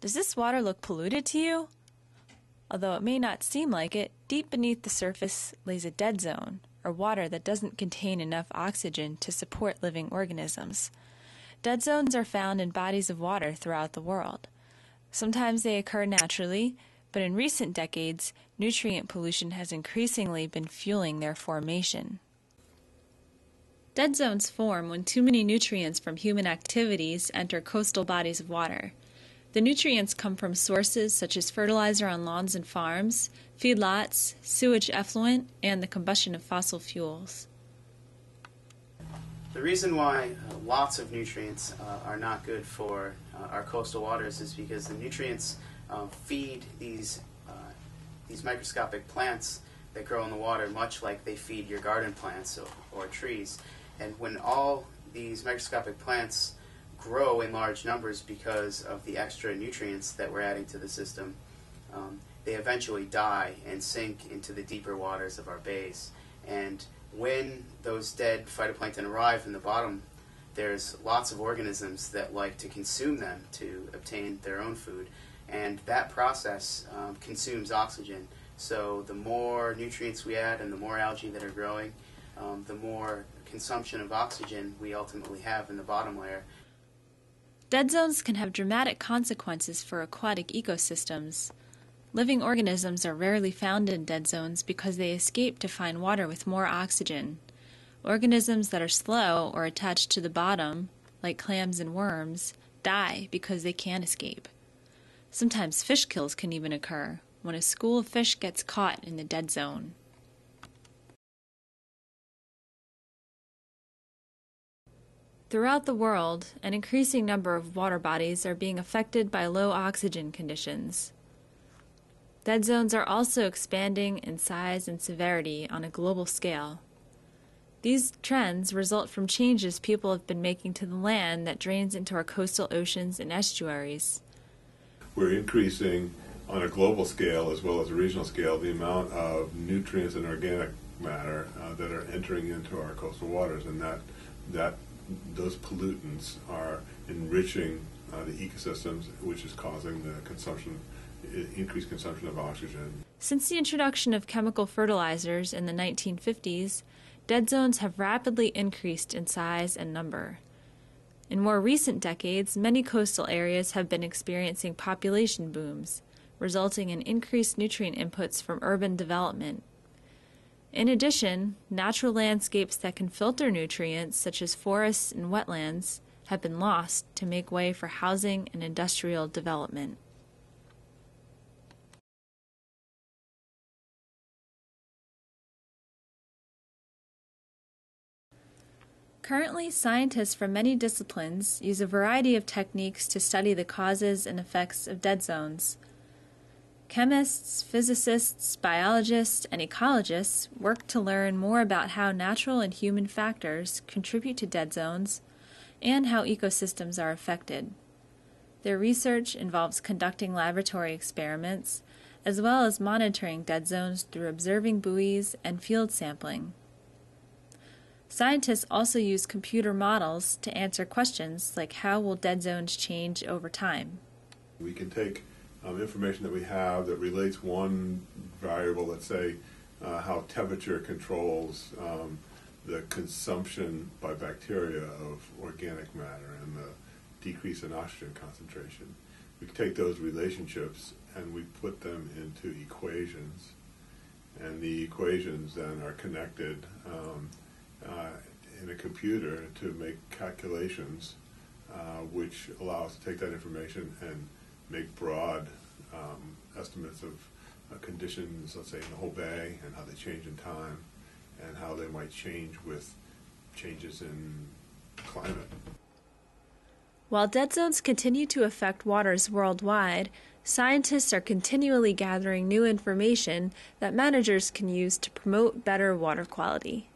Does this water look polluted to you? Although it may not seem like it, deep beneath the surface lays a dead zone, or water that doesn't contain enough oxygen to support living organisms. Dead zones are found in bodies of water throughout the world. Sometimes they occur naturally, but in recent decades, nutrient pollution has increasingly been fueling their formation. Dead zones form when too many nutrients from human activities enter coastal bodies of water. The nutrients come from sources such as fertilizer on lawns and farms, feedlots, sewage effluent, and the combustion of fossil fuels. The reason why uh, lots of nutrients uh, are not good for uh, our coastal waters is because the nutrients um, feed these uh, these microscopic plants that grow in the water, much like they feed your garden plants or, or trees. And when all these microscopic plants grow in large numbers because of the extra nutrients that we're adding to the system, um, they eventually die and sink into the deeper waters of our bays. And when those dead phytoplankton arrive in the bottom, there's lots of organisms that like to consume them to obtain their own food. And that process um, consumes oxygen. So the more nutrients we add and the more algae that are growing, um, the more consumption of oxygen we ultimately have in the bottom layer. Dead zones can have dramatic consequences for aquatic ecosystems. Living organisms are rarely found in dead zones because they escape to find water with more oxygen. Organisms that are slow or attached to the bottom, like clams and worms, die because they can't escape. Sometimes fish kills can even occur when a school of fish gets caught in the dead zone. Throughout the world, an increasing number of water bodies are being affected by low oxygen conditions. Dead zones are also expanding in size and severity on a global scale. These trends result from changes people have been making to the land that drains into our coastal oceans and estuaries. We're increasing on a global scale as well as a regional scale the amount of nutrients and organic matter uh, that are entering into our coastal waters, and that that those pollutants are enriching uh, the ecosystems, which is causing the consumption, increased consumption of oxygen. Since the introduction of chemical fertilizers in the 1950s, dead zones have rapidly increased in size and number. In more recent decades, many coastal areas have been experiencing population booms, resulting in increased nutrient inputs from urban development in addition, natural landscapes that can filter nutrients, such as forests and wetlands, have been lost to make way for housing and industrial development. Currently, scientists from many disciplines use a variety of techniques to study the causes and effects of dead zones. Chemists, physicists, biologists, and ecologists work to learn more about how natural and human factors contribute to dead zones and how ecosystems are affected. Their research involves conducting laboratory experiments as well as monitoring dead zones through observing buoys and field sampling. Scientists also use computer models to answer questions like how will dead zones change over time. We can take um, information that we have that relates one variable, let's say uh, how temperature controls um, the consumption by bacteria of organic matter and the decrease in oxygen concentration. We take those relationships and we put them into equations, and the equations then are connected um, uh, in a computer to make calculations uh, which allow us to take that information and make broad um, estimates of uh, conditions, let's say in the whole bay, and how they change in time, and how they might change with changes in climate. While dead zones continue to affect waters worldwide, scientists are continually gathering new information that managers can use to promote better water quality.